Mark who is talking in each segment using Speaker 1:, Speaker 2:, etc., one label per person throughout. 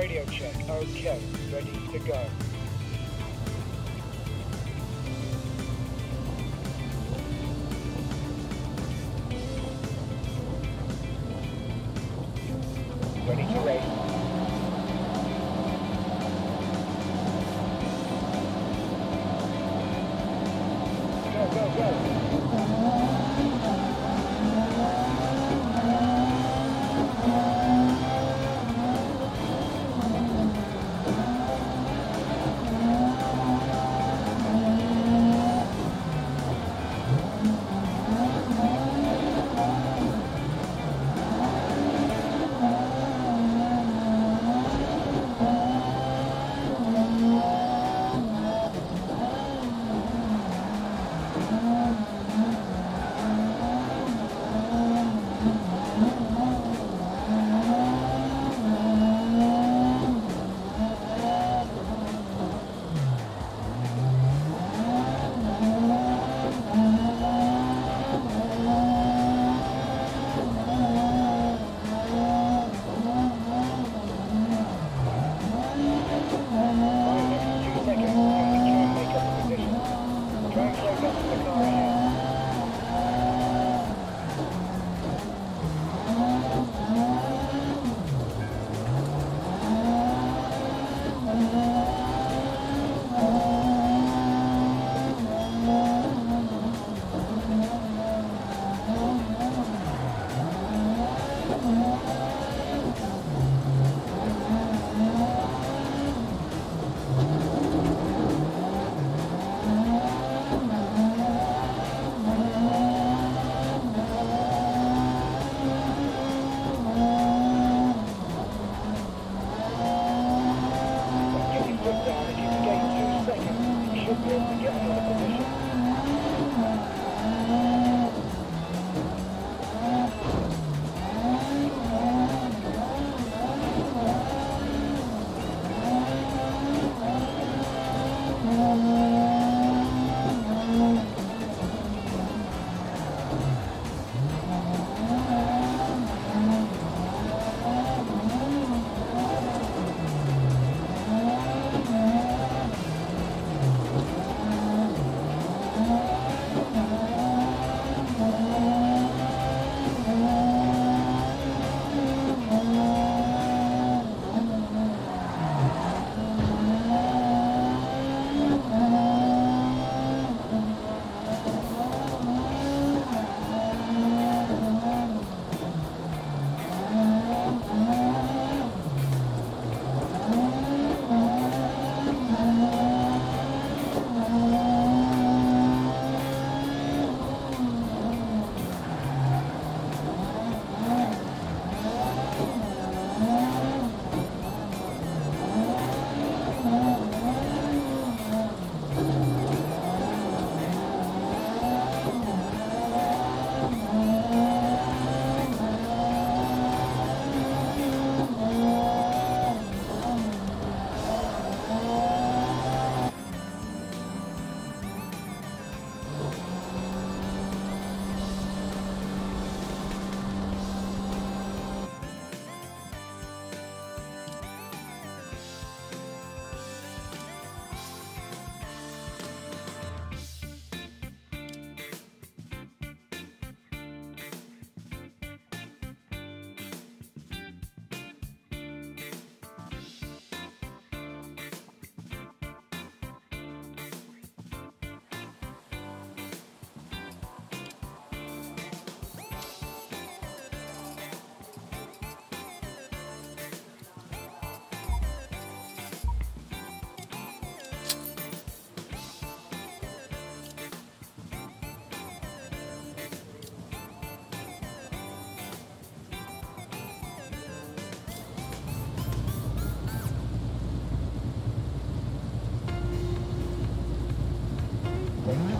Speaker 1: Radio check. Okay, ready to go.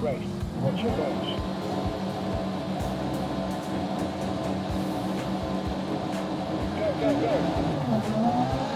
Speaker 1: Right. What's your bonus? Go, go, go.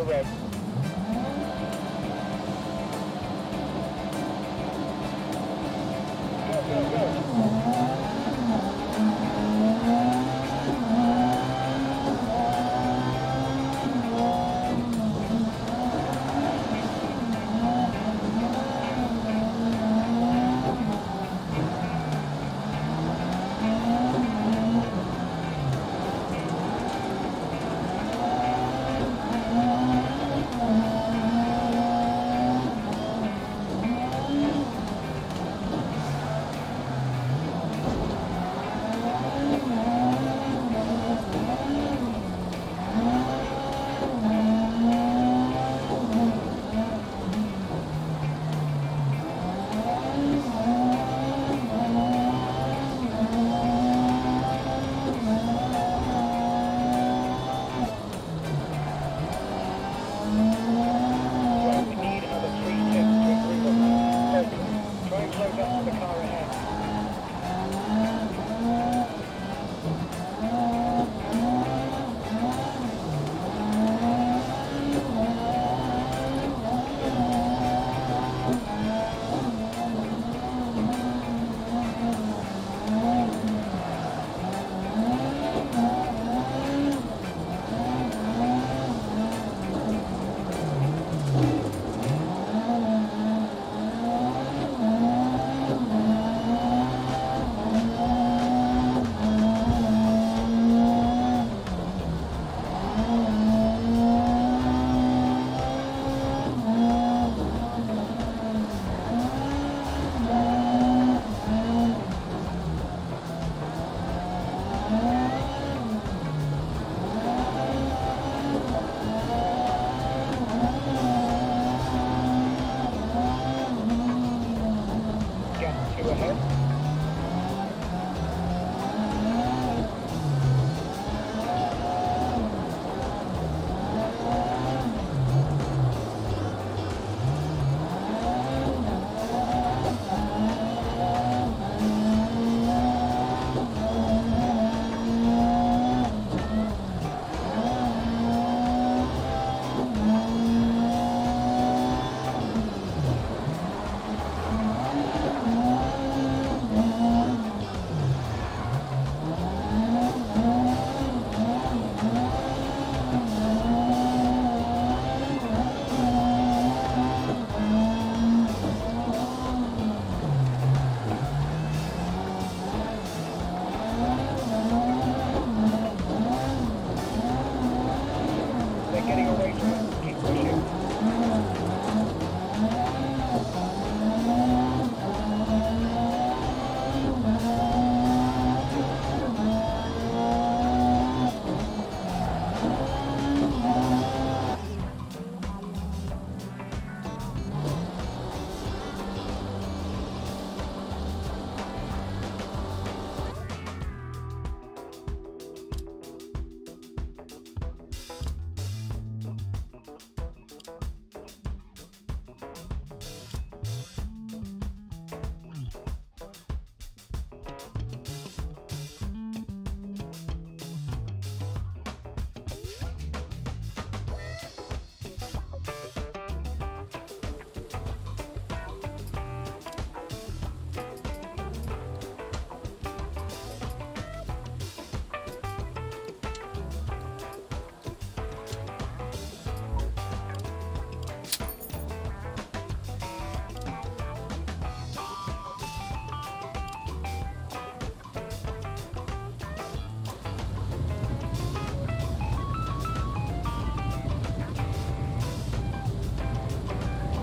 Speaker 1: The red.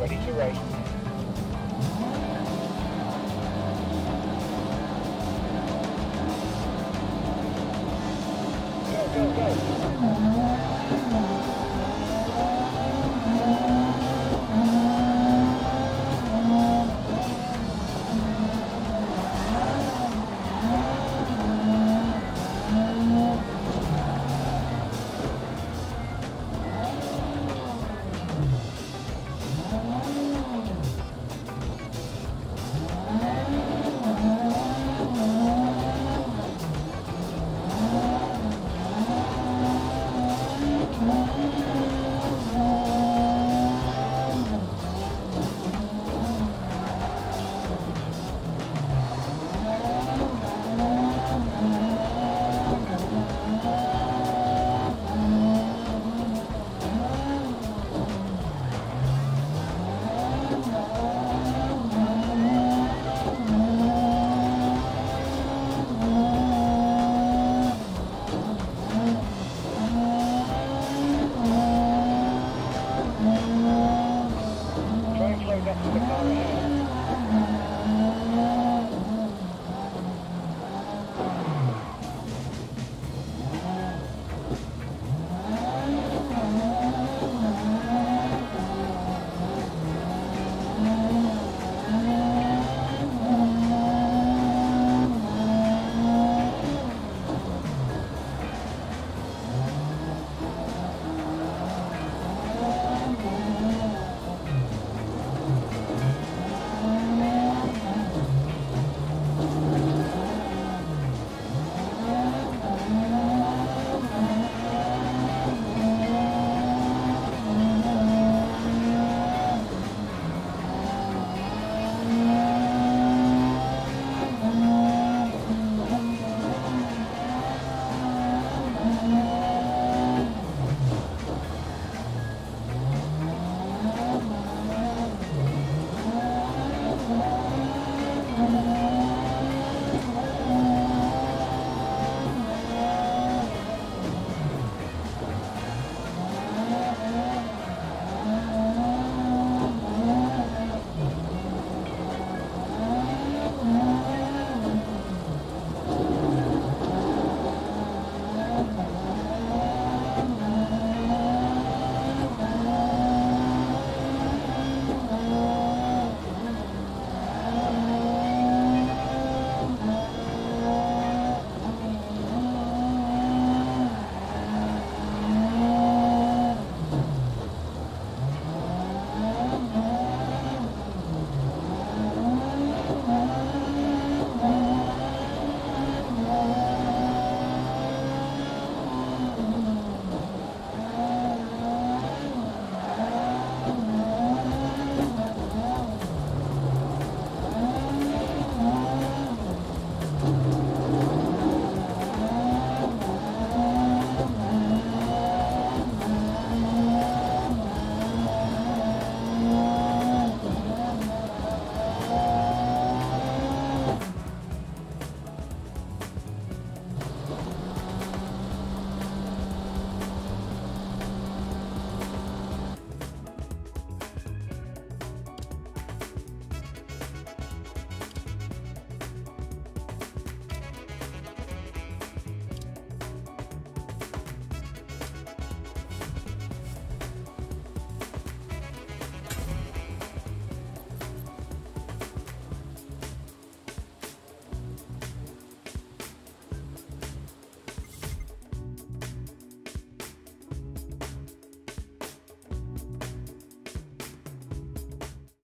Speaker 1: Ready to race.